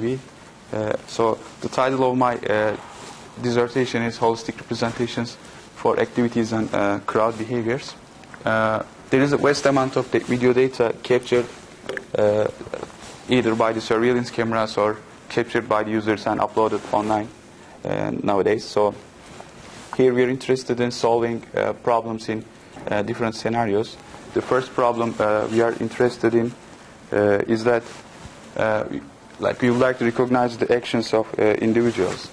Uh, so the title of my uh, dissertation is Holistic Representations for Activities and uh, Crowd Behaviors. Uh, there is a vast amount of video data captured uh, either by the surveillance cameras or captured by the users and uploaded online uh, nowadays. So here we are interested in solving problems in different scenarios. The first problem we are interested in is that uh, like we would like to recognize the actions of uh, individuals.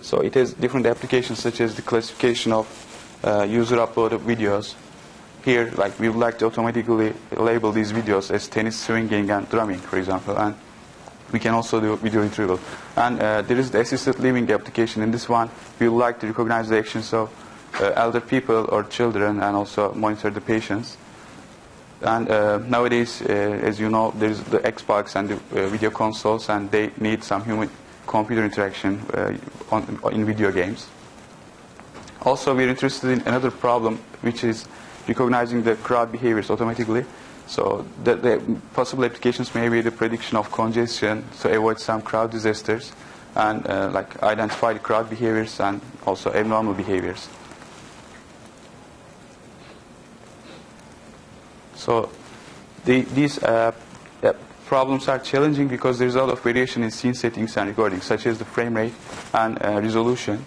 So it has different applications such as the classification of uh, user uploaded videos. Here, like we would like to automatically label these videos as tennis swinging and drumming, for example, and we can also do video retrieval. And uh, there is the assisted living application. In this one, we would like to recognize the actions of uh, elder people or children and also monitor the patients. And uh, nowadays, uh, as you know, there's the Xbox and the uh, video consoles, and they need some human-computer interaction uh, on, in video games. Also, we're interested in another problem, which is recognizing the crowd behaviors automatically. So the, the possible applications may be the prediction of congestion, to avoid some crowd disasters, and uh, like identify the crowd behaviors and also abnormal behaviors. So the, these uh, problems are challenging because there's a lot of variation in scene settings and recording, such as the frame rate and uh, resolution,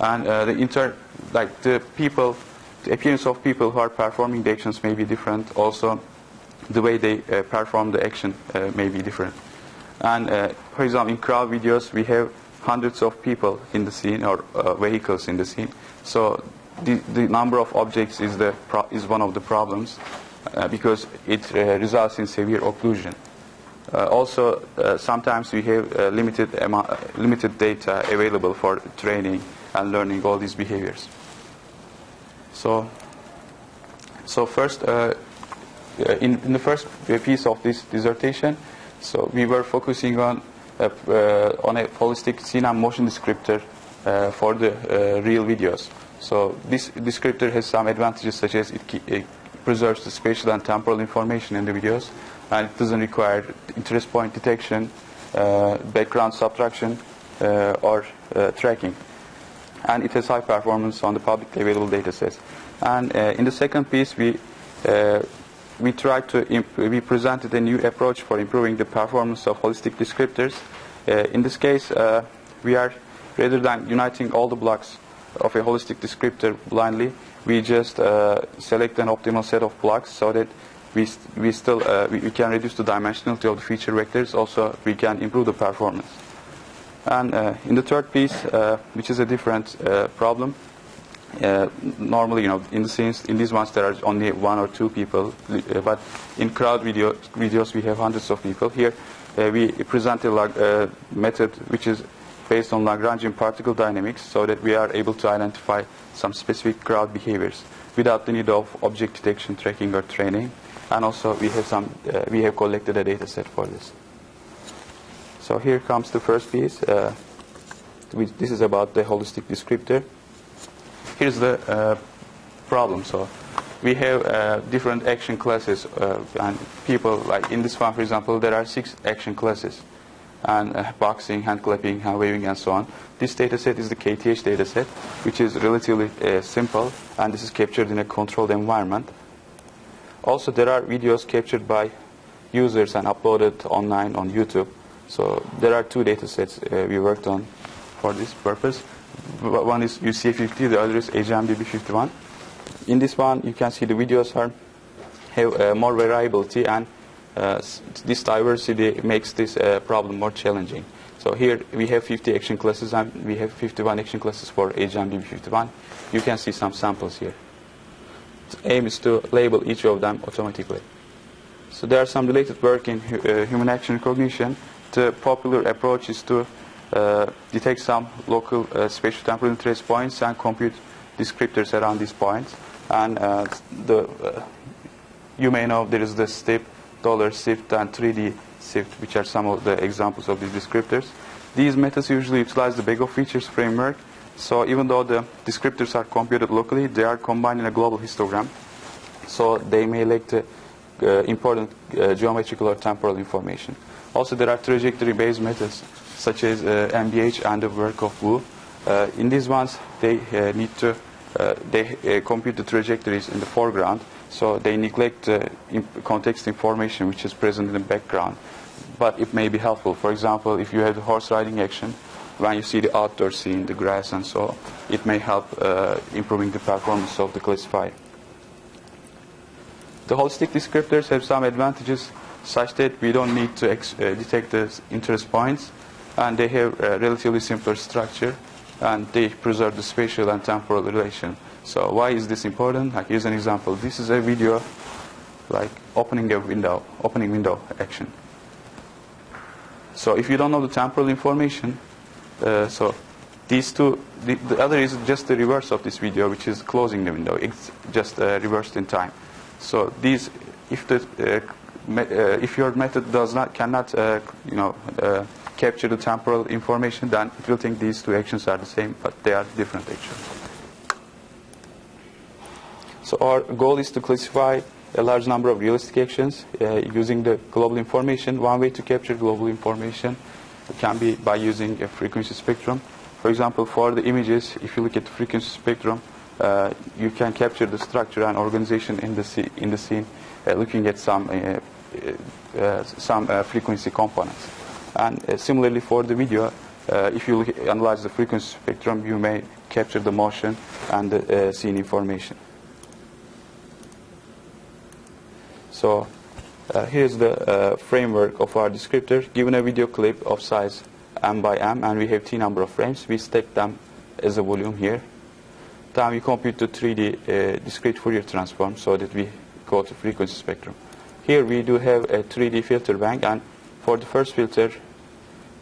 and uh, the inter like the people, the appearance of people who are performing the actions may be different. Also, the way they uh, perform the action uh, may be different. And uh, for example, in crowd videos, we have hundreds of people in the scene or uh, vehicles in the scene. So the, the number of objects is the is one of the problems because it uh, results in severe occlusion. Uh, also, uh, sometimes we have uh, limited uh, limited data available for training and learning all these behaviors. So, so first, uh, uh, in, in the first piece of this dissertation, so we were focusing on uh, uh, on a holistic scene and motion descriptor uh, for the uh, real videos. So this descriptor has some advantages such as it, it preserves the spatial and temporal information in the videos, and it doesn't require interest point detection, uh, background subtraction, uh, or uh, tracking. And it has high performance on the publicly available data sets. And uh, in the second piece, we uh, we tried to we presented a new approach for improving the performance of holistic descriptors. In this case, we are rather than uniting all the blocks of a holistic descriptor blindly, we just uh, select an optimal set of blocks so that we, st- we still uh, we, we can reduce the dimensionality of the feature vectors. Also, we can improve the performance. And uh, in the third piece, which is a different problem, uh, normally, you know, in the scenes, in these ones there are only one or two people, uh, but in crowd video, videos we have hundreds of people. Here uh, we present a method which is based on Lagrangian particle dynamics so that we are able to identify some specific crowd behaviors without the need of object detection, tracking or training. And also we have some, uh, we have collected a data set for this. So here comes the first piece. Uh, which, this is about the holistic descriptor here's the uh, problem. So we have uh, different action classes, uh, and people like in this one, for example, there are six action classes, and uh, boxing, hand clapping, hand waving, and so on. This data set is the KTH data set, which is relatively uh, simple, and this is captured in a controlled environment. Also, there are videos captured by users and uploaded online on YouTube. So there are two data sets uh, we worked on for this purpose. One is UCF50, the other is HMDB51. In this one, you can see the videos are have uh, more variability, and this diversity makes this uh, problem more challenging. So here we have 50 action classes, and we have 51 action classes for HMDB51. You can see some samples here. The aim is to label each of them automatically. So there are some related work in uh, human action recognition. The popular approach is to uh, detect some local uh, spatial temporal interest points and compute descriptors around these points. And uh, the, uh, you may know there is the STIP, dollar SIFT, and 3D SIFT, which are some of the examples of these descriptors. These methods usually utilize the bag of features framework. So even though the descriptors are computed locally, they are combined in a global histogram. So they may lack the uh, important uh, geometrical or temporal information. Also, there are trajectory-based methods such as uh, MBH and the work of Wu. Uh, in these ones, they uh, need to uh, they uh, compute the trajectories in the foreground, so they neglect uh, context information which is present in the background. But it may be helpful. For example, if you have the horse riding action, when you see the outdoor scene, the grass and so, it may help uh, improving the performance of the classifier. The holistic descriptors have some advantages such that we don't need to uh, detect the interest points and they have a relatively simpler structure and they preserve the spatial and temporal relation. So why is this important? Like here's an example. This is a video like opening a window, opening window action. So if you don't know the temporal information, uh, so these two, the, the other is just the reverse of this video, which is closing the window. It's just uh, reversed in time. So these, if the uh, uh, if your method does not cannot uh, you know uh, capture the temporal information, then it will think these two actions are the same, but they are different actions. So our goal is to classify a large number of realistic actions uh, using the global information. One way to capture global information can be by using a frequency spectrum. For example, for the images, if you look at the frequency spectrum, uh, you can capture the structure and organization in the, in the scene uh, looking at some, uh, uh, some uh, frequency components. And uh, similarly for the video, uh, if you look, analyze the frequency spectrum, you may capture the motion and the uh, scene information. So uh, here's the uh, framework of our descriptor. Given a video clip of size m by m, and we have t number of frames, we stack them as a volume here. Then we compute the 3D uh, discrete Fourier transform so that we go to frequency spectrum. Here we do have a 3D filter bank, and for the first filter,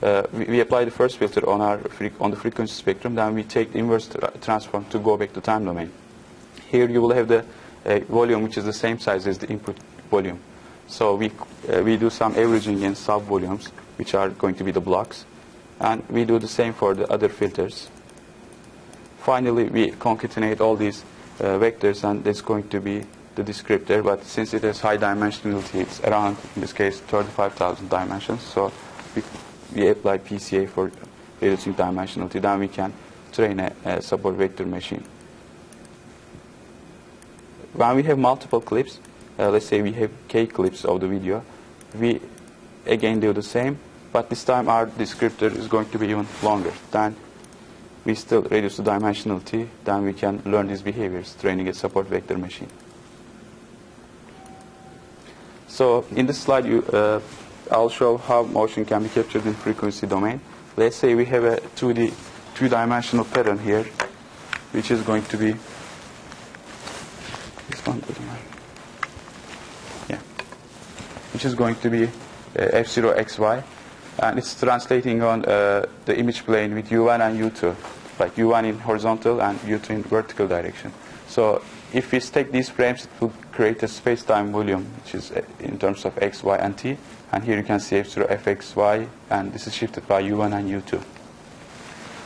uh, we, we apply the first filter on our on the frequency spectrum. Then we take the inverse tra- transform to go back to time domain. Here you will have the uh, volume which is the same size as the input volume. So we uh, we do some averaging in sub volumes, which are going to be the blocks, and we do the same for the other filters. Finally, we concatenate all these uh, vectors, and that's going to be the descriptor. But since it has high dimensionality, it's around, in this case, 35,000 dimensions. So we, we apply PCA for reducing dimensionality. Then we can train a, a support vector machine. When we have multiple clips, uh, let's say we have K clips of the video, we again do the same, but this time our descriptor is going to be even longer. Then we still reduce the dimensionality, then we can learn these behaviors, training a support vector machine. So in this slide, you, uh, I'll show how motion can be captured in frequency domain. Let's say we have a 2D, two-dimensional pattern here, which is going to be this one. Yeah, which is going to be uh, f0 xy, and it's translating on uh, the image plane with u1 and u2, like u1 in horizontal and u2 in vertical direction. So if we stack these frames, it will create a space-time volume, which is uh, in terms of x, y, and t. And here you can see f0 fxy, and this is shifted by u1 and u2.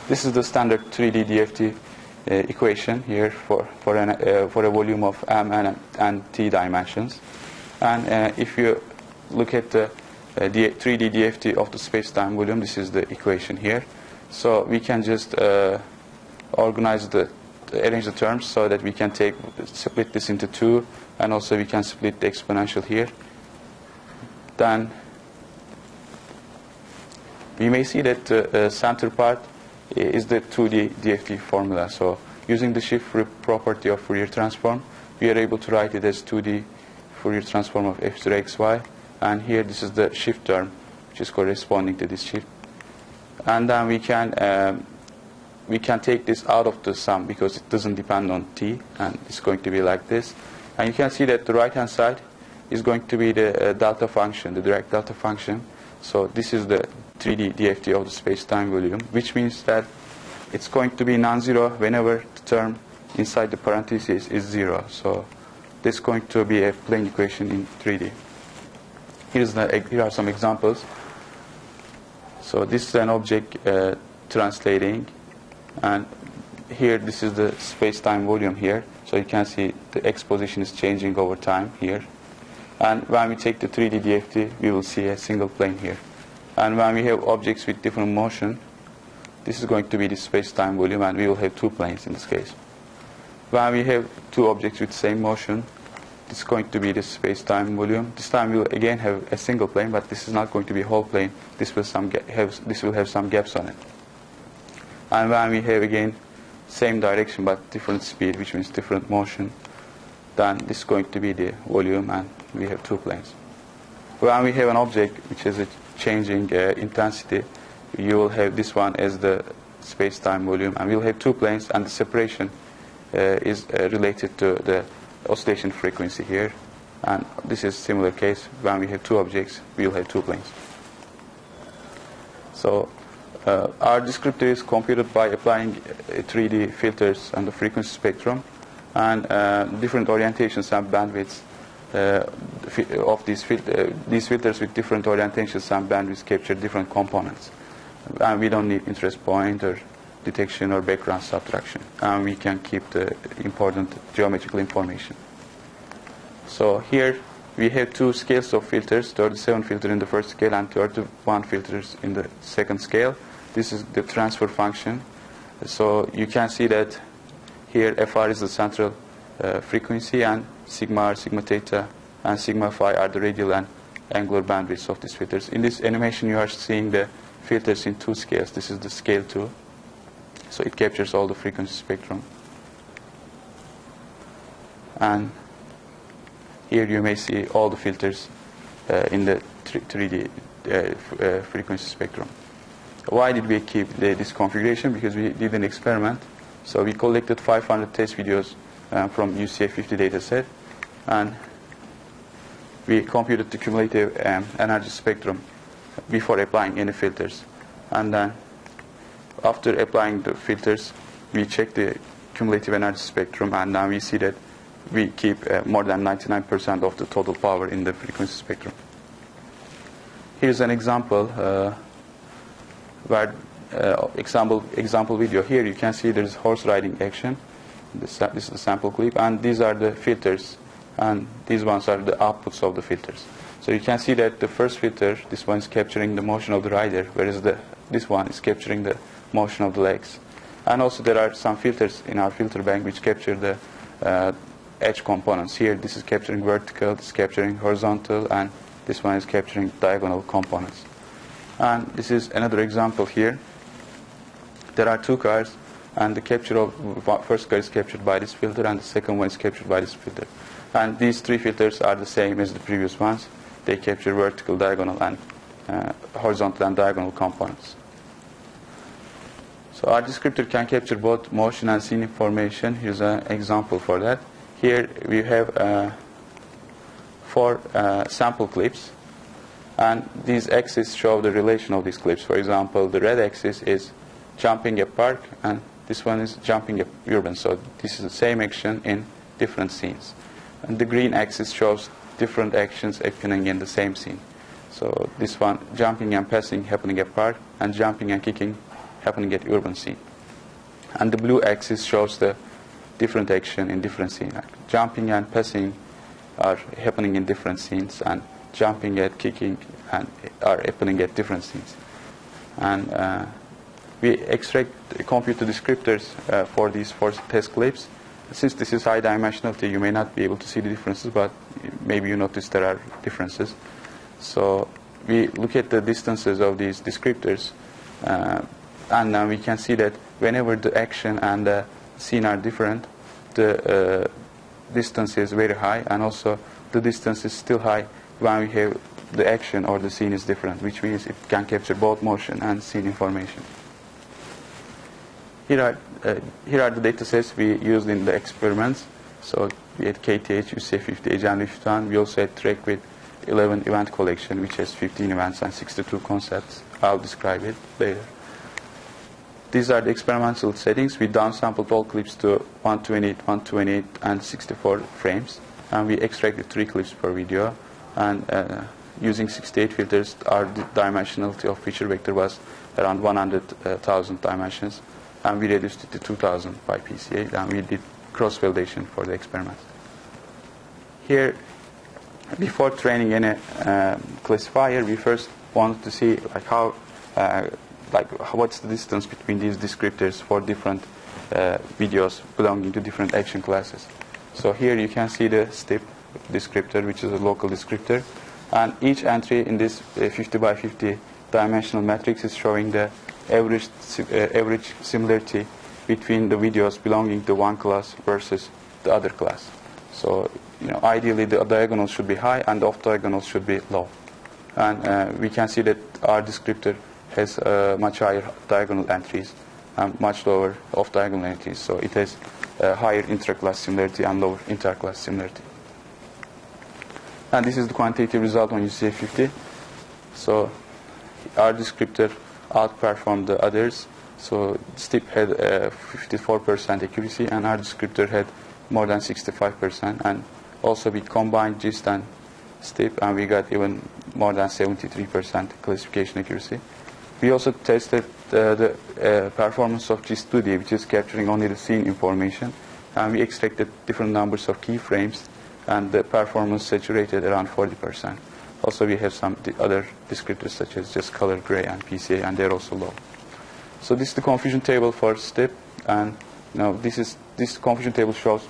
This is the standard 3D DFT uh, equation here for, for, an, uh, for a volume of m and, and t dimensions. And uh, if you look at the uh, 3D DFT of the space-time volume, this is the equation here. So we can just uh, organize the, arrange the terms so that we can take, split this into two, and also we can split the exponential here. Then we may see that the uh, center part is the 2D DFT formula. So using the shift property of Fourier transform, we are able to write it as 2D Fourier transform of f0xy. And here this is the shift term, which is corresponding to this shift. And then we can um, we can take this out of the sum because it doesn't depend on t, and it's going to be like this. And you can see that the right-hand side is going to be the uh, delta function, the Dirac delta function. So this is the 3D DFT of the space-time volume, which means that it's going to be non-zero whenever the term inside the parentheses is zero. So this is going to be a plane equation in 3D. Here's the, here are some examples. So this is an object uh, translating, and here this is the space-time volume here. So you can see the x position is changing over time here. And when we take the 3D DFT, we will see a single plane here. And when we have objects with different motion, this is going to be the space-time volume, and we will have two planes in this case. When we have two objects with same motion, is going to be the space-time volume. This time we will again have a single plane, but this is not going to be whole plane. This will some have this will have some gaps on it. And when we have again same direction but different speed, which means different motion, then this is going to be the volume, and we have two planes. When we have an object which is a changing uh, intensity, you will have this one as the space-time volume, and we'll have two planes, and the separation uh, is uh, related to the oscillation frequency here. And this is similar case when we have two objects, we'll have two planes. So uh, our descriptor is computed by applying 3D filters on the frequency spectrum and uh, different orientations and bandwidths uh, of these, fil uh, these filters with different orientations and bandwidths capture different components. And we don't need interest point or detection or background subtraction. And we can keep the important geometrical information. So here we have two scales of filters, 37 filter in the first scale and 31 filters in the second scale. This is the transfer function. So you can see that here FR is the central uh, frequency and sigma r, sigma theta, and sigma phi are the radial and angular bandwidths of these filters. In this animation you are seeing the filters in two scales. This is the scale 2. So it captures all the frequency spectrum. And here you may see all the filters uh, in the 3D uh, uh, frequency spectrum. Why did we keep the, this configuration? Because we did an experiment. So we collected 500 test videos uh, from UCF 50 dataset, and we computed the cumulative um, energy spectrum before applying any filters. And then after applying the filters, we check the cumulative energy spectrum, and now we see that we keep uh, more than 99% of the total power in the frequency spectrum. Here's an example uh, where uh, example example video. Here you can see there's horse riding action. This, this is a sample clip, and these are the filters, and these ones are the outputs of the filters. So you can see that the first filter, this one is capturing the motion of the rider, whereas the this one is capturing the motion of the legs. And also there are some filters in our filter bank which capture the uh, edge components. Here this is capturing vertical, this is capturing horizontal, and this one is capturing diagonal components. And this is another example here. There are two cars, and the capture of first car is captured by this filter, and the second one is captured by this filter. And these three filters are the same as the previous ones. They capture vertical, diagonal, and uh, horizontal and diagonal components. So our descriptor can capture both motion and scene information. Here's an example for that. Here we have uh, four uh, sample clips, and these axes show the relation of these clips. For example, the red axis is jumping a park, and this one is jumping a urban. So this is the same action in different scenes. And the green axis shows different actions happening in the same scene. So this one, jumping and passing happening at park, and jumping and kicking happening at urban scene. And the blue axis shows the different action in different scene. Like jumping and passing are happening in different scenes, and jumping and kicking and are happening at different scenes. And uh, we extract computer descriptors uh, for these four test clips. Since this is high dimensionality, you may not be able to see the differences, but maybe you notice there are differences. So we look at the distances of these descriptors, uh, and now we can see that whenever the action and the scene are different, the uh, distance is very high, and also the distance is still high when we have the action or the scene is different, which means it can capture both motion and scene information. Here are, uh, here are the data sets we used in the experiments. So we had KTH, UCF50, Ecem 51. We also had TRECVID 11 event collection, which has 15 events and 62 concepts. I'll describe it later. These are the experimental settings. We downsampled all clips to 128, 128, and 64 frames. And we extracted three clips per video. And uh, using 68 filters, our dimensionality of feature vector was around 100,000 dimensions. And we reduced it to 2,000 by PCA. And we did cross-validation for the experiment. Here, before training any uh, classifier, we first wanted to see like how, uh, like what's the distance between these descriptors for different uh, videos belonging to different action classes. So here you can see the STIP descriptor, which is a local descriptor, and each entry in this uh, 50 by 50 dimensional matrix is showing the average uh, average similarity between the videos belonging to one class versus the other class. So, you know, ideally the diagonals should be high and the off diagonals should be low. And uh, we can see that our descriptor has uh, much higher diagonal entries and much lower off diagonal entries. So it has uh, higher intra-class similarity and lower inter-class similarity. And this is the quantitative result on UCF50. So our descriptor outperformed the others. So STIP had 54% uh, accuracy and our descriptor had more than 65%. And also we combined GIST and STIP and we got even more than 73% classification accuracy. We also tested uh, the uh, performance of GIST2D, which is capturing only the scene information. And we extracted different numbers of keyframes and the performance saturated around 40%. Also, we have some other descriptors such as just color gray and PCA, and they're also low. So this is the confusion table for STIP, and you know, this is this confusion table shows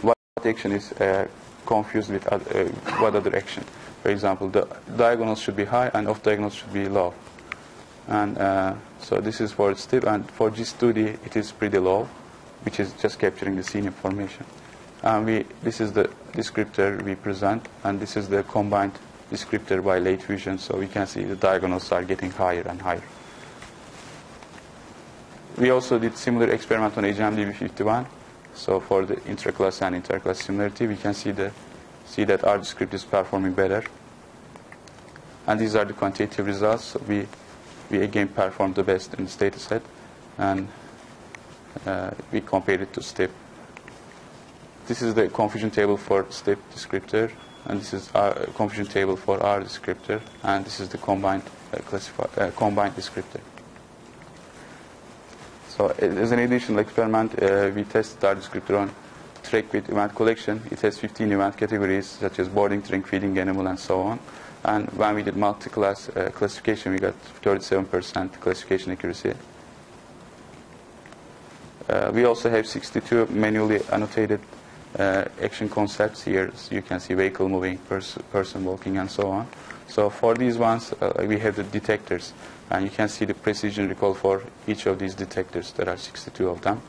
what action is uh, confused with uh, what other action. For example, the diagonals should be high and off diagonals should be low. And uh, so this is for STIP, and for G2D it is pretty low, which is just capturing the scene information. And we, this is the descriptor we present, and this is the combined descriptor by late fusion, so we can see the diagonals are getting higher and higher. We also did similar experiment on HMDB51. So for the intra-class and inter-class similarity, we can see the see that our descriptor is performing better. And these are the quantitative results. We we again performed the best in the data set, and uh, we compared it to STIP. This is the confusion table for STIP descriptor and this is our confusion table for our descriptor, and this is the combined uh, uh, combined descriptor. So as an additional experiment, uh, we tested our descriptor on TRECVID event collection. It has 15 event categories such as boarding, drink, feeding animal, and so on. And when we did multi-class uh, classification, we got 37% classification accuracy. Uh, we also have 62 manually annotated uh, action concepts here. So you can see vehicle moving, pers person walking, and so on. So for these ones, uh, we have the detectors, and you can see the precision recall for each of these detectors. There are 62 of them.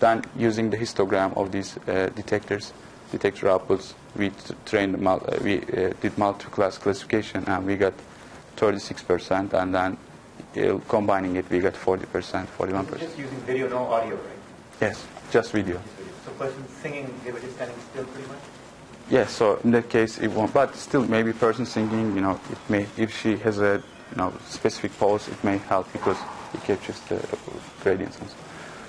Then, using the histogram of these uh, detectors, detector outputs, we trained, uh, we uh, did multi-class classification, and we got 36%, and then uh, combining it, we got 40%, 41%. Just using video, no audio, right? Yes, just video. So person singing, they were just standing still pretty much? Yes, so in that case it won't. But still, maybe person singing, you know, it may, if she has a, you know, specific pose, it may help because it captures the gradients.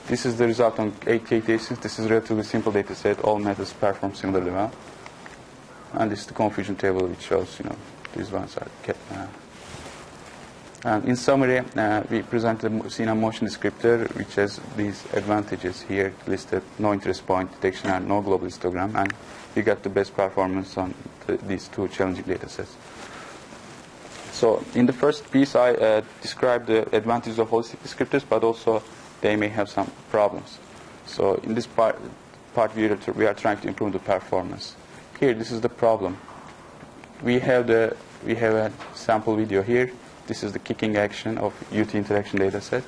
This is the result on 8K cases. This is a relatively simple data set. All methods perform similarly well. And this is the confusion table which shows, you know, these ones are kept. Uh, and in summary, uh, we present the scene and motion descriptor, which has these advantages here listed, no interest point detection and no global histogram, and we got the best performance on the, these two challenging data sets. So in the first piece, I uh, described the advantages of holistic descriptors, but also they may have some problems. So in this part, part we, are, we are trying to improve the performance. Here, this is the problem. We have the we have a sample video here this is the kicking action of UT interaction data set.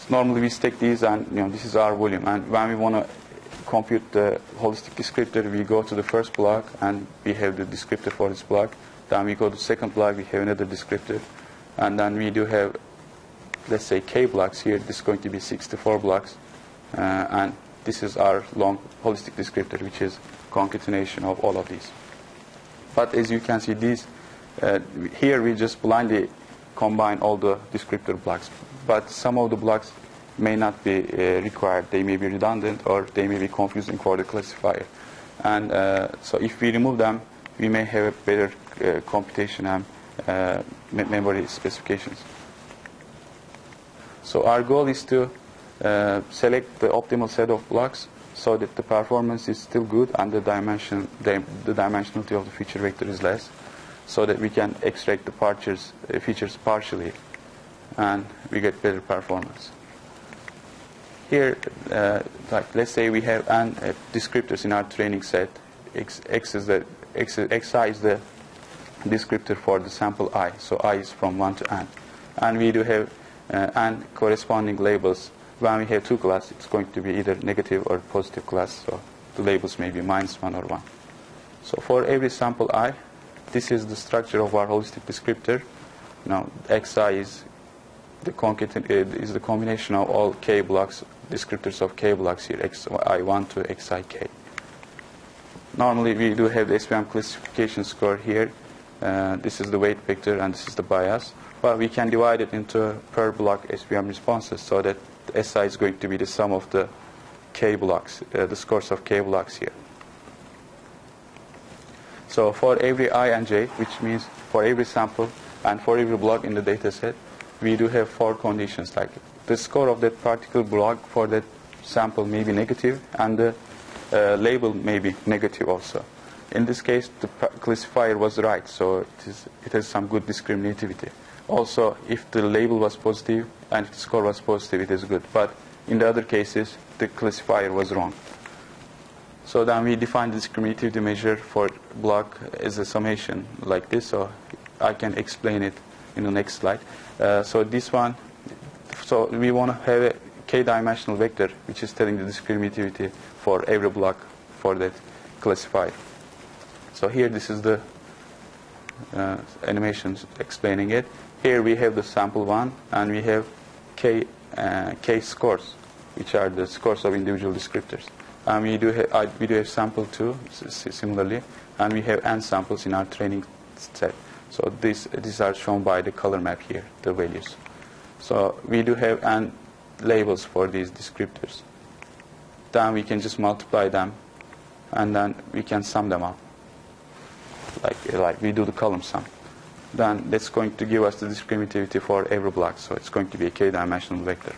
So normally we stick these and you know this is our volume. And when we want to compute the holistic descriptor, we go to the first block and we have the descriptor for this block. Then we go to second block, we have another descriptor. And then we do have, let's say, k blocks here. This is going to be 64 blocks. Uh, and this is our long holistic descriptor, which is concatenation of all of these. But as you can see, these uh, here we just blindly combine all the descriptor blocks, but some of the blocks may not be uh, required. They may be redundant or they may be confusing for the classifier. And uh, so if we remove them, we may have a better uh, computation and uh, memory specifications. So our goal is to uh, select the optimal set of blocks so that the performance is still good and the dimension, the, the dimensionality of the feature vector is less. so that we can extract the features, uh, features partially and we get better performance. Here, uh, like let's say we have n uh, descriptors in our training set. X, x is the x, xi is the descriptor for the sample i. So i is from 1 to n. And we do have uh, n corresponding labels. When we have two classes, it's going to be either negative or positive class. So the labels may be minus 1 or 1. So for every sample i, this is the structure of our holistic descriptor. Now xi is the concaten- uh, is the combination of all k blocks, descriptors of k blocks here, xi1 to xik. Normally we do have the SVM classification score here. Uh, this is the weight vector and this is the bias. But we can divide it into per block SVM responses so that SI is going to be the sum of the k blocks, uh, the scores of k blocks here. So for every i and j, which means for every sample and for every block in the data set, we do have four conditions. Like the score of that particular block for that sample may be negative, and the uh, label may be negative also. In this case, the classifier was right, so it, is, it has some good discriminativity. Also, if the label was positive and the score was positive, it is good. But in the other cases, the classifier was wrong. So then we define the discriminativity measure for block as a summation like this. So I can explain it in the next slide. Uh, so this one, so we want to have a k-dimensional vector which is telling the discriminativity for every block for that classifier. So here this is the uh, animations explaining it. Here we have the sample one and we have k, uh, k scores which are the scores of individual descriptors. And we do have, uh, we do have sample two similarly and we have n samples in our training set. So these, these are shown by the color map here, the values. So we do have n labels for these descriptors. Then we can just multiply them and then we can sum them up. Like, like we do the column sum. Then that's going to give us the discriminativity for every block. So it's going to be a k-dimensional vector.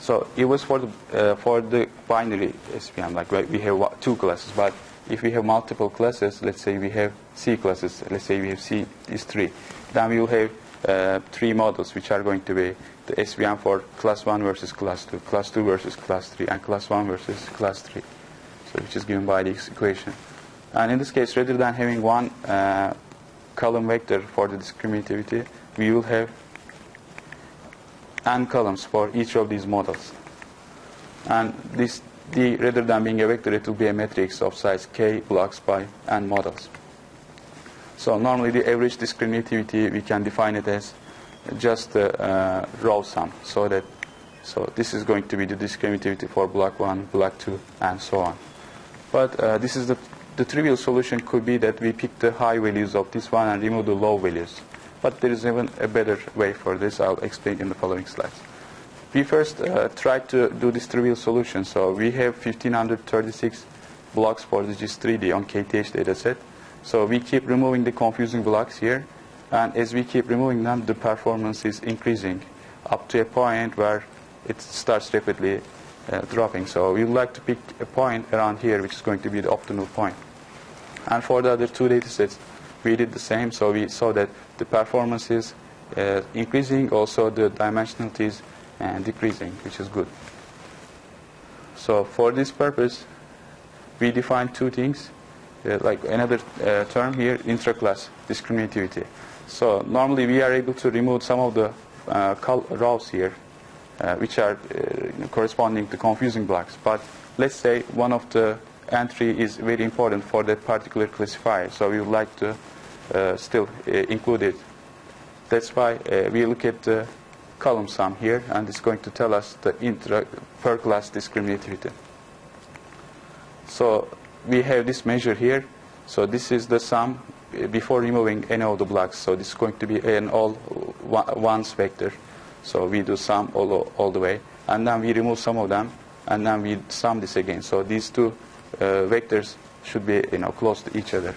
So it was for the, uh, for the binary SVM, like we have two classes, but if we have multiple classes, let's say we have C classes, let's say we have C is 3, then we will have uh, three models which are going to be the SVM for class 1 versus class 2, class 2 versus class 3, and class 1 versus class 3, so which is given by this equation. And in this case, rather than having one uh, column vector for the discriminativity, we will have n columns for each of these models. And this D, rather than being a vector, it will be a matrix of size k blocks by n models. So normally the average discriminativity, we can define it as just uh, row sum. So that so this is going to be the discriminativity for block 1, block 2, and so on. But uh, this is the, the trivial solution could be that we pick the high values of this one and remove the low values. But there is even a better way for this. I'll explain in the following slides. We first uh, to do this trivial solution. So we have 1536 blocks for the GIST3D on KTH dataset. So we keep removing the confusing blocks here. And as we keep removing them, the performance is increasing up to a point where it starts rapidly uh, dropping. So we would like to pick a point around here, which is going to be the optimal point. And for the other two datasets, we did the same. So we saw that the performance is uh, increasing, also the dimensionality is uh, decreasing, which is good. So for this purpose, we define two things, uh, like another uh, term here, intraclass discriminativity. So normally we are able to remove some of the uh, rows here, uh, which are know, corresponding to confusing blocks. But let's say one of the entry is very important for that particular classifier, so we would like to uh, still uh, include it. That's why uh, we look at the column sum here, and it's going to tell us the per class discriminativity. So we have this measure here. So this is the sum before removing any of the blocks. So this is going to be an all ones vector. So we do sum all, all the way, and then we remove some of them, and then we sum this again. So these two uh, vectors should be you know close to each other.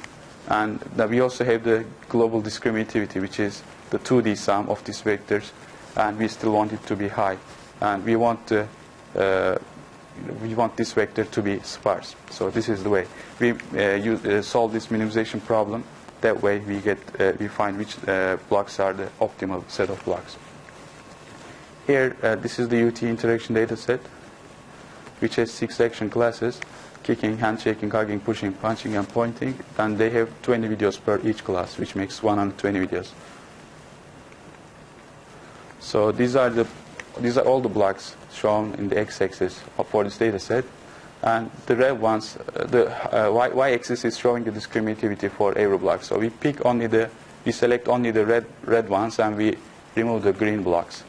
And then we also have the global discriminativity, which is the 2D sum of these vectors, and we still want it to be high. And we want uh, uh, we want this vector to be sparse. So this is the way we uh, use, uh, solve this minimization problem that way we get uh, we find which uh, blocks are the optimal set of blocks. Here, uh, this is the UT interaction data set, which has six action classes, kicking, handshaking, hugging, pushing, punching, and pointing. And they have 20 videos per each class, which makes 120 videos. So these are the these are all the blocks shown in the x-axis for this data set. And the red ones, uh, the uh, y- y-axis is showing the discriminativity for every block. So we pick only the, we select only the red red ones and we remove the green blocks.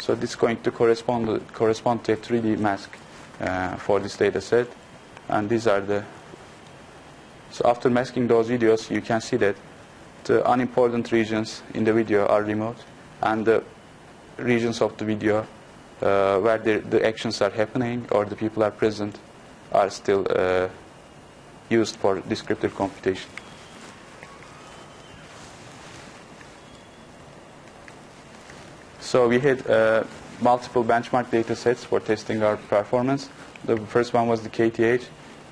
So this is going to correspond correspond to a 3D mask uh, for this data set. And these are the. So after masking those videos, you can see that the unimportant regions in the video are removed, and the regions of the video uh, where the, the actions are happening or the people are present are still uh, used for descriptive computation. So we had uh, multiple benchmark data sets for testing our performance. The first one was the KTH.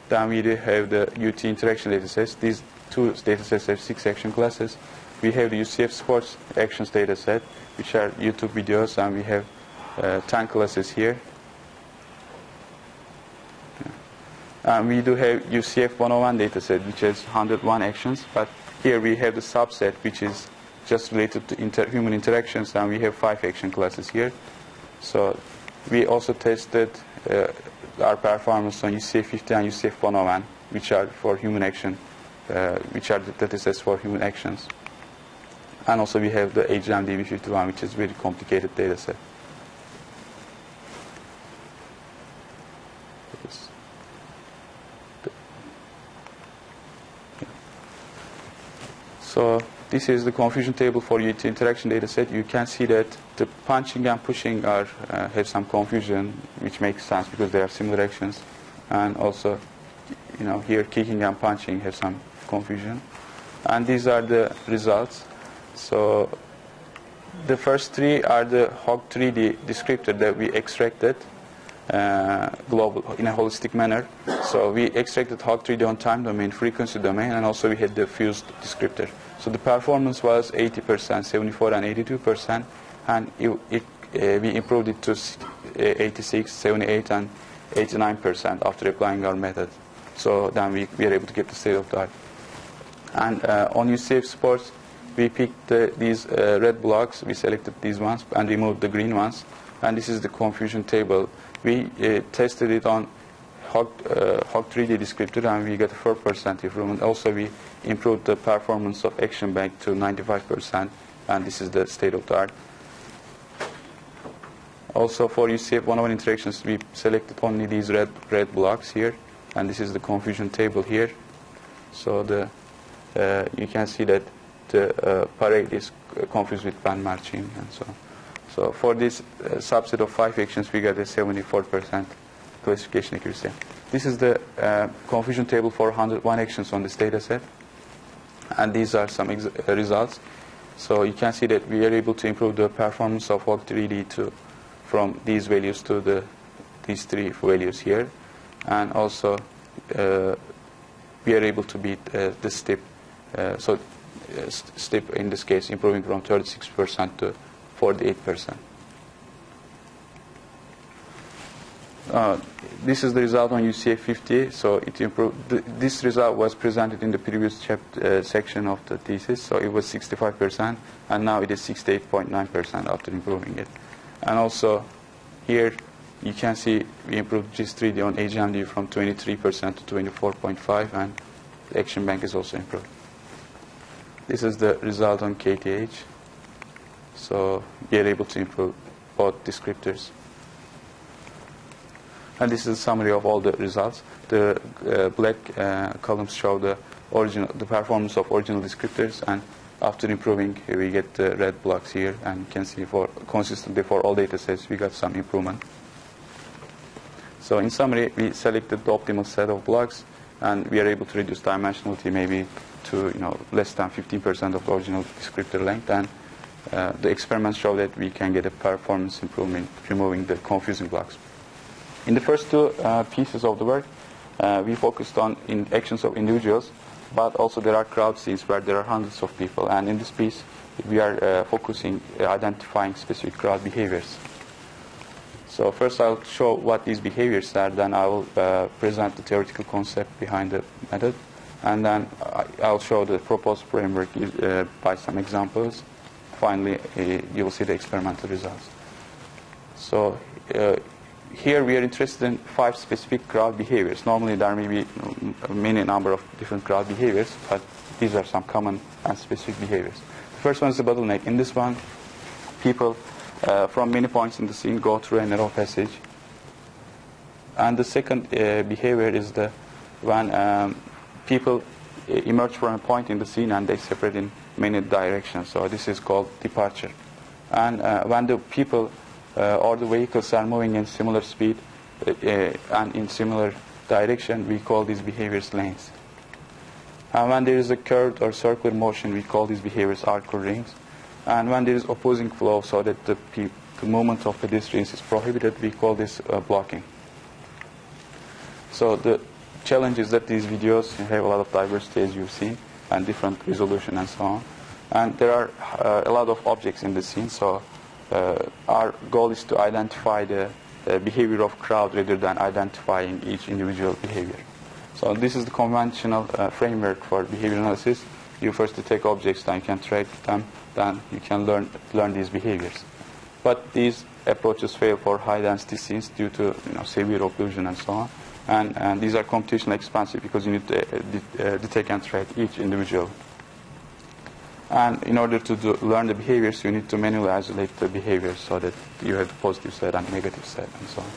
Then we have the UT interaction data sets. These two data sets have six action classes. We have the UCF sports actions data set, which are YouTube videos, and we have uh, 10 classes here. And we do have UCF 101 dataset, which has 101 actions, but here we have the subset, which is just related to inter- human interactions, and we have five action classes here. So we also tested uh, our performance on UCF 50 and UCF 101, which are for human action, uh, which are the datasets for human actions. And also we have the HM DB51, which is very complicated dataset. Yes. So this is the confusion table for UT interaction data set. You can see that the punching and pushing are uh, have some confusion, which makes sense because they are similar actions. And also, you know, here kicking and punching have some confusion. And these are the results. So the first three are the HOG 3D descriptor that we extracted uh, global in a holistic manner. So we extracted HOG 3D on time domain, frequency domain, and also we had the fused descriptor. So the performance was 80%, 74 and 82 percent, and it, it, uh, we improved it to uh, 86, 78, and 89 percent after applying our method. So then we, we are able to get the state of the art. And uh, on UCF Sports, we picked uh, these uh, red blocks, we selected these ones and removed the green ones. And this is the confusion table. We uh, tested it on HOG, uh, HOG 3D descriptor and we got a 4% improvement. Also, we improved the performance of Action Bank to 95%, and this is the state of the art. Also, for UCF 101 interactions, we selected only these red, red blocks here, and this is the confusion table here. So the uh, you can see that the uh, parade is uh, confused with band marching and so on. So for this uh, subset of five actions, we got a 74% classification accuracy. This is the uh, confusion table for 101 actions on this data set. And these are some uh, results. So you can see that we are able to improve the performance of HOG 3D to, from these values to the, these three values here. And also uh, we are able to beat uh, the STIP. Uh, so uh, st- STIP in this case improving from 36% to 48%. Uh, this is the result on UCF 50. So it improved. Th- this result was presented in the previous chapter, uh, section of the thesis. So it was 65%, and now it is 68.9% after improving it. And also here you can see we improved GIST3D on HMD from 23% to 24.5, and the Action Bank is also improved. This is the result on KTH. So we are able to improve both descriptors. And this is a summary of all the results. The uh, black uh, columns show the original, the performance of original descriptors, and after improving, we get the red blocks here, and you can see for consistently for all data sets, we got some improvement. So in summary, we selected the optimal set of blocks, and we are able to reduce dimensionality maybe to you know less than 15% of the original descriptor length, and uh, the experiments show that we can get a performance improvement removing the confusing blocks. In the first two uh, pieces of the work, uh, we focused on actions of individuals. but also there are crowd scenes where there are hundreds of people. And in this piece, we are uh, focusing, uh, identifying specific crowd behaviors. So first I'll show what these behaviors are, then I will uh, present the theoretical concept behind the method, and then I'll show the proposed framework uh, by some examples. Finally, you will see the experimental results. So uh, here we are interested in five specific crowd behaviors. Normally there may be many number of different crowd behaviors, but these are some common and specific behaviors. The first one is the bottleneck. In this one, people uh, from many points in the scene go through a narrow passage. And the second uh, behavior is the when um, people uh, emerge from a point in the scene and they separate in many directions. So this is called departure. And uh, when the people or the vehicles are moving in similar speed uh, uh, and in similar direction, we call these behaviors lanes. And when there is a curved or circular motion, we call these behaviors arc or rings. And when there is opposing flow, so that the, the movement of pedestrians is prohibited, we call this uh, blocking. So the challenge is that these videos have a lot of diversity, as you've seen, and different resolution and so on. And there are uh, a lot of objects in the scene, so uh, our goal is to identify the, behavior of crowd rather than identifying each individual behavior. So this is the conventional uh, framework for behavior analysis. You first detect objects, then you can track them, then you can learn learn these behaviors. But these approaches fail for high density scenes due to you know, severe occlusion and so on. And, and these are computationally expensive because you need to uh, uh, detect and track each individual. And in order to do, learn the behaviors, you need to manually isolate the behaviors so that you have the positive set and negative set and so on.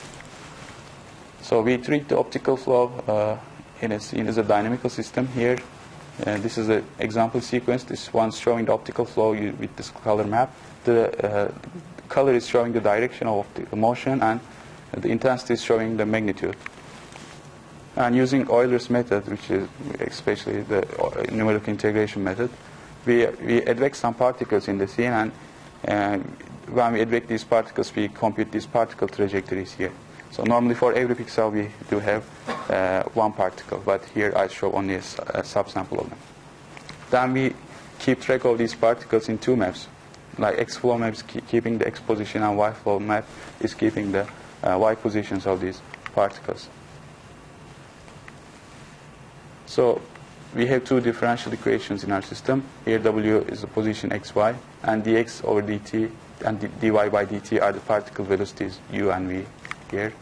So we treat the optical flow uh, in a scene as a dynamical system here. Uh, this is an example sequence. This one's showing the optical flow you, with this color map. The uh, color is showing the direction of the motion and the intensity is showing the magnitude. And using Euler's method, which is especially the uh, numerical integration method, we, we advect some particles in the scene and uh, when we advect these particles, we compute these particle trajectories here. So normally for every pixel we do have uh, one particle, but here I show only a, a subsample of them. Then we keep track of these particles in two maps. Like X flow maps keep keeping the X position and Y flow map is keeping the uh, Y positions of these particles. So we have two differential equations in our system. Here W is the position xy, and dx over dt and dy by dt are the particle velocities u and v here.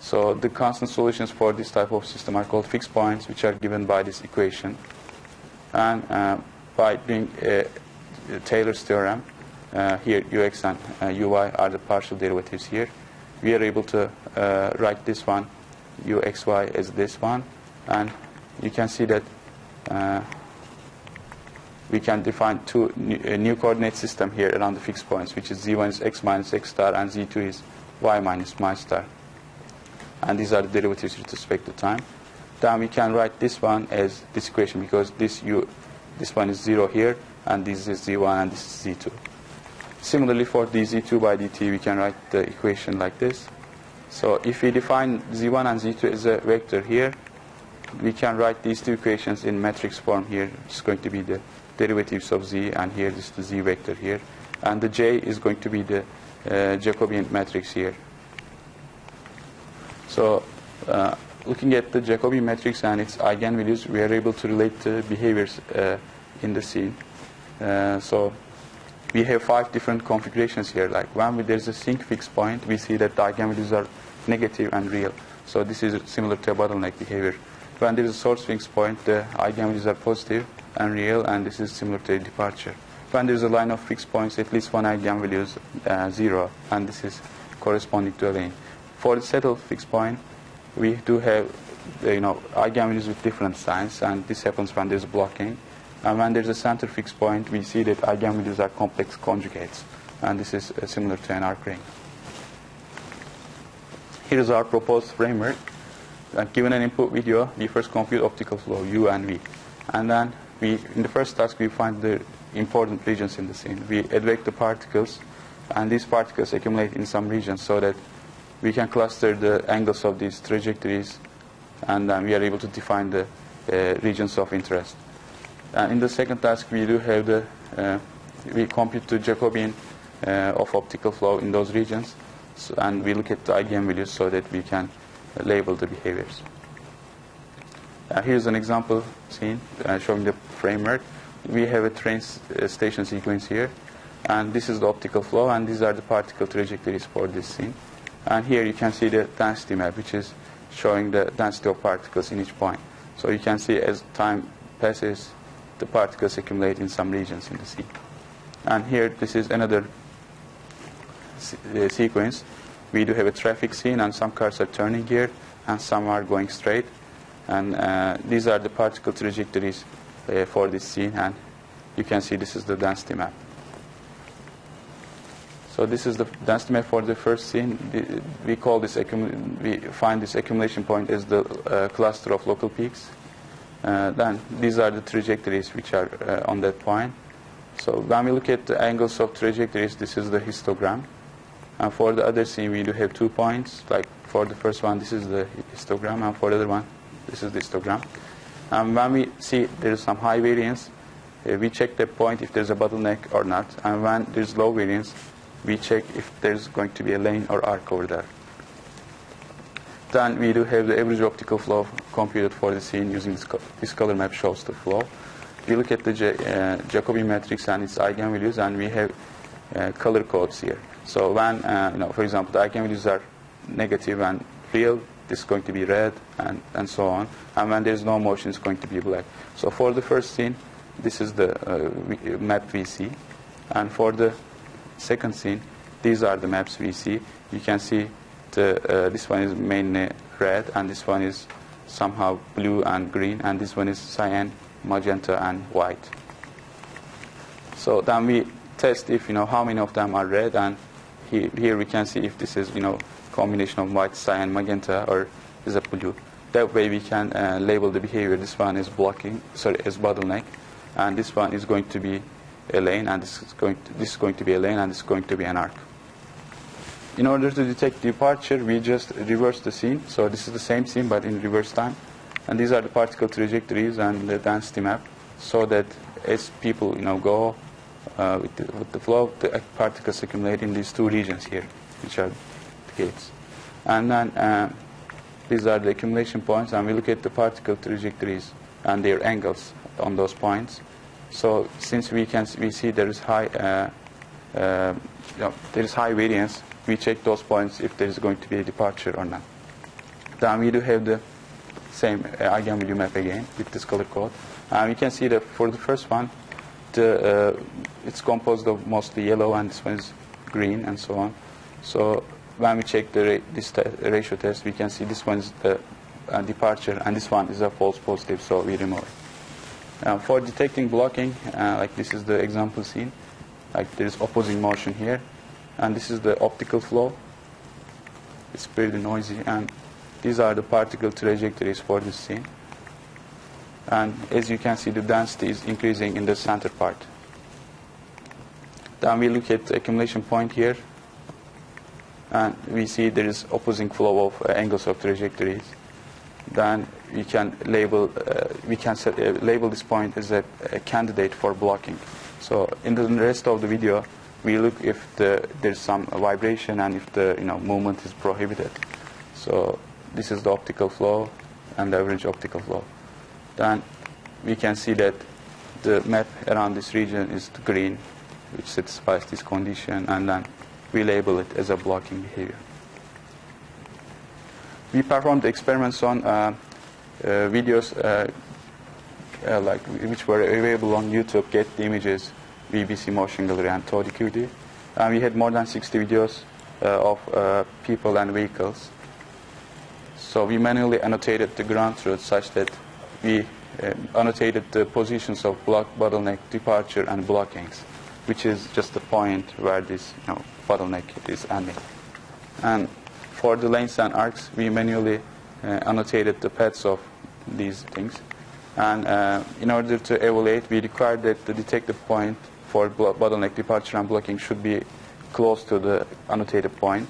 So the constant solutions for this type of system are called fixed points, which are given by this equation. And uh, by doing uh, Taylor's theorem, uh, here ux and uh, uy are the partial derivatives here. We are able to uh, write this one, uxy, as this one, and you can see that Uh, we can define two new, a new coordinate system here around the fixed points, which is z1 is x minus x star and z2 is y minus y star. And these are the derivatives with respect to time. Then we can write this one as this equation because this u, this one is zero here, and this is z1 and this is z2. Similarly, for dz2 by dt, we can write the equation like this. So if we define z1 and z2 as a vector here, we can write these two equations in matrix form here. It's going to be the derivatives of z, and here this is the z vector here. And the j is going to be the uh, Jacobian matrix here. So uh, looking at the Jacobian matrix and its eigenvalues, we are able to relate the behaviors uh, in the scene. Uh, so we have five different configurations here. Like when there's a sink fixed point, we see that the eigenvalues are negative and real. So this is similar to a bottleneck behavior. When there is a source fixed point, the eigenvalues are positive and real, and this is similar to a departure. When there is a line of fixed points, at least one eigenvalue is uh, zero, and this is corresponding to a lane. For the saddle fixed point, we do have uh, you know eigenvalues with different signs, and this happens when there's blocking. And when there's a center fixed point, we see that eigenvalues are complex conjugates, and this is uh, similar to an arc ring. Here is our proposed framework. Given an input video, we first compute optical flow U and V, and then we, in the first task, we find the important regions in the scene. We advect the particles, and these particles accumulate in some regions so that we can cluster the angles of these trajectories, and then we are able to define the uh, regions of interest. And in the second task, we do have the, uh, we compute the Jacobian uh, of optical flow in those regions, so, and we look at the eigenvalues so that we can label the behaviors. Uh, here's an example scene uh, showing the framework. We have a train uh, station sequence here, and this is the optical flow, and these are the particle trajectories for this scene. And here you can see the density map, which is showing the density of particles in each point. So you can see as time passes, the particles accumulate in some regions in the scene. And here, this is another se- uh, sequence. We do have a traffic scene, and some cars are turning here, and some are going straight. And uh, these are the particle trajectories uh, for this scene, and you can see this is the density map. So this is the density map for the first scene. We call this we find this accumulation point as the uh, cluster of local peaks. Uh, then these are the trajectories which are uh, on that point. So when we look at the angles of trajectories, this is the histogram. And for the other scene, we do have two points. Like for the first one, this is the histogram, and for the other one, this is the histogram. And when we see there is some high variance, uh, we check the point if there's a bottleneck or not. And when there's low variance, we check if there's going to be a lane or arc over there. Then we do have the average optical flow computed for the scene using this, co- this color map shows the flow. We look at the Ja- uh, Jacobi matrix and its eigenvalues, and we have color codes here. So when, uh, you know, for example, the eigenvalues are negative and real, this is going to be red, and, and so on. And when there's no motion, it's going to be black. So for the first scene, this is the uh, map we see. And for the second scene, these are the maps we see. You can see the, uh, this one is mainly red, and this one is somehow blue and green, and this one is cyan, magenta, and white. So then we test if you know how many of them are red, and he, here we can see if this is you know combination of white, cyan, magenta, or is a blue. That way we can uh, label the behavior. This one is blocking, sorry, is bottleneck, and this one is going to be a lane, and this is going to, this is going to be a lane, and this is going to be an arc. In order to detect departure, we just reverse the scene. So this is the same scene, but in reverse time. And these are the particle trajectories and the density map, so that as people, you know, go uh, with, the, with the flow, the particles accumulate in these two regions here, which are the gates. And then uh, these are the accumulation points, and we look at the particle trajectories and their angles on those points. So since we can we see there is high uh, uh, you know, there is high variance, we check those points if there is going to be a departure or not. Then we do have the same uh, eigenvalue map again with this color code. And we can see that for the first one, uh, it's composed of mostly yellow and this one is green and so on. So when we check the ra- this ratio test, we can see this one is the uh, departure and this one is a false positive, so we remove it. For detecting blocking, uh, like this is the example scene, like there is opposing motion here, and this is the optical flow. It's pretty noisy, and these are the particle trajectories for this scene. And as you can see, the density is increasing in the center part. Then we look at the accumulation point here, and we see there is opposing flow of uh, angles of trajectories. Then we can label uh, we can set, uh, label this point as a, a candidate for blocking. So in the rest of the video, we look if the, there's some vibration and if the you know movement is prohibited. So this is the optical flow and the average optical flow. Then we can see that the map around this region is green, which satisfies this condition, and then we label it as a blocking behavior. We performed experiments on uh, uh, videos uh, uh, like which were available on YouTube, Getty Images, BBC Motion Gallery, and Thought Equity. And we had more than 60 videos uh, of uh, people and vehicles. So we manually annotated the ground truth such that we uh, annotated the positions of block, bottleneck, departure, and blockings, which is just the point where this you know, bottleneck is ending. And for the lanes and arcs, we manually uh, annotated the paths of these things. And uh, in order to evaluate, we required that the detected point for bottleneck, departure, and blocking should be close to the annotated point.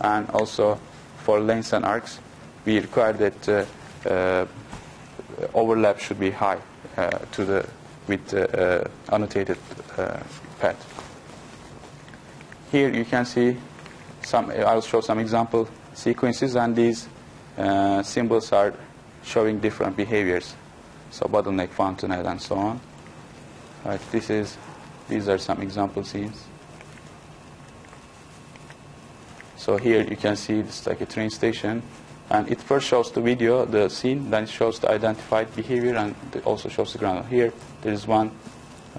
And also for lanes and arcs, we require that uh, uh, overlap should be high uh, to the with uh, annotated uh, pad. Here you can see some, I'll show some example sequences and these uh, symbols are showing different behaviors. So bottleneck, fountainhead and so on. Right, this is, these are some example scenes. So here you can see it's like a train station and it first shows the video, the scene, then it shows the identified behavior and it also shows the ground. Here there is one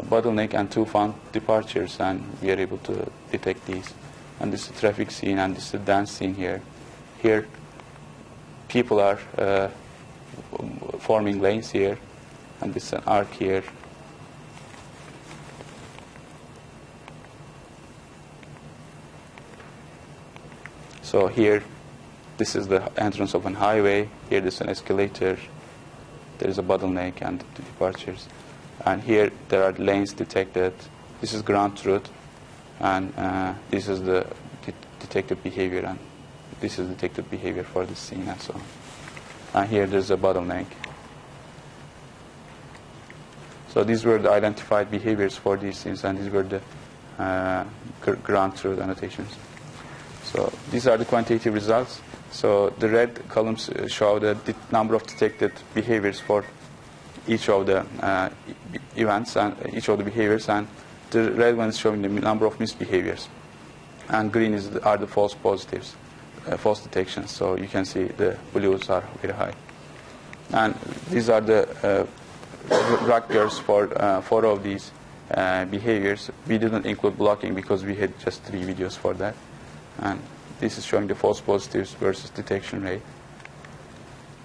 bottleneck and two found departures and we are able to detect these. And this is a traffic scene and this is a dance scene here. Here people are uh, forming lanes here and this is an arc here. So here this is the entrance of an highway. Here there's an escalator. There is a bottleneck and departures. And here there are lanes detected. This is ground truth. And uh, this is the de detected behavior. And this is detected behavior for the scene and so on. And here there's a bottleneck. So these were the identified behaviors for these scenes, and these were the uh, ground truth annotations. So these are the quantitative results. So the red columns show the number of detected behaviors for each of the uh, events and each of the behaviors, and the red one is showing the number of misbehaviors, and green is the, are the false positives, uh, false detections. So you can see the blues are very high, and these are the uh, RACtors for uh, four of these uh, behaviors. We didn't include blocking because we had just three videos for that, and this is showing the false positives versus detection rate.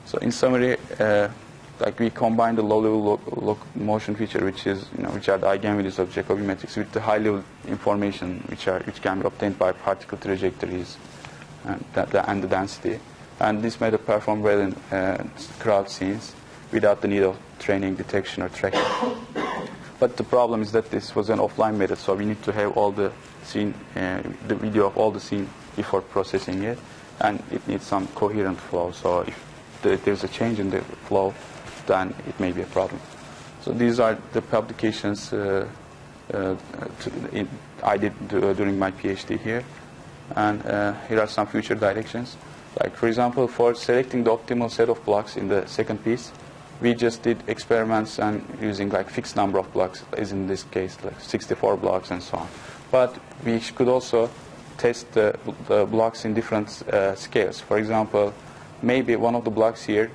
So in summary, uh, like we combine the low-level motion feature, which is you know which are the eigenvalues of Jacobi matrix, with the high-level information, which are which can be obtained by particle trajectories and the, and the density. And this method perform well in uh, crowd scenes without the need of training, detection, or tracking. But the problem is that this was an offline method, so we need to have all the scene, uh, the video of all the scene before processing it, and it needs some coherent flow. So if there's a change in the flow, then it may be a problem. So these are the publications uh, uh, in, I did do, during my PhD here, and uh, here are some future directions. Like for example, for selecting the optimal set of blocks in the second piece, we just did experiments and using like fixed number of blocks, as in this case, like 64 blocks and so on. But we could also test the, the blocks in different uh, scales. For example, maybe one of the blocks here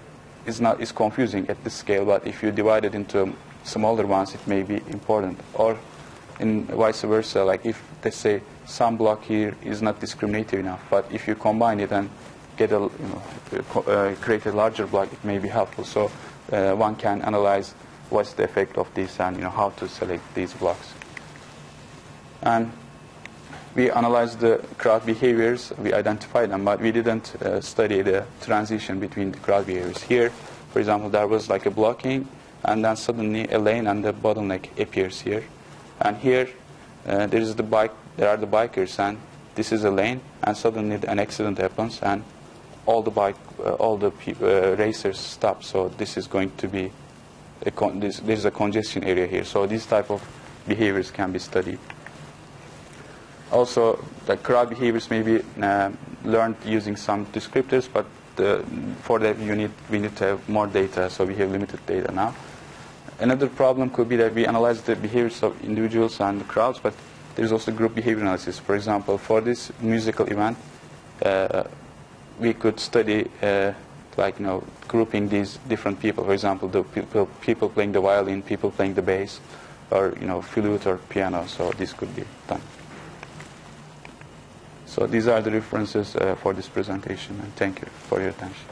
is not is confusing at this scale, but if you divide it into smaller ones, it may be important. Or in vice versa, like if let's say some block here is not discriminative enough, but if you combine it and get a you know uh, create a larger block, it may be helpful. So uh, one can analyze what's the effect of this and you know how to select these blocks. And we analyzed the crowd behaviors, we identified them, but we didn't uh, study the transition between the crowd behaviors. Here, for example, there was like a blocking, and then suddenly a lane and the bottleneck appears here. And here, uh, there is the bike, there are the bikers, and this is a lane, and suddenly an accident happens, and all the bike, uh, all the uh, racers stop. So this is going to be, a con- this, there's a congestion area here. So these type of behaviors can be studied. Also, the crowd behaviors may be uh, learned using some descriptors, but the, for that you need, we need to have more data, so we have limited data now. Another problem could be that we analyze the behaviors of individuals and crowds, but there's also group behavior analysis. For example, for this musical event, uh, we could study uh, like you know grouping these different people. For example, the people, people playing the violin, people playing the bass, or you know flute or piano. So this could be done. So these are the references uh, for this presentation, and thank you for your attention.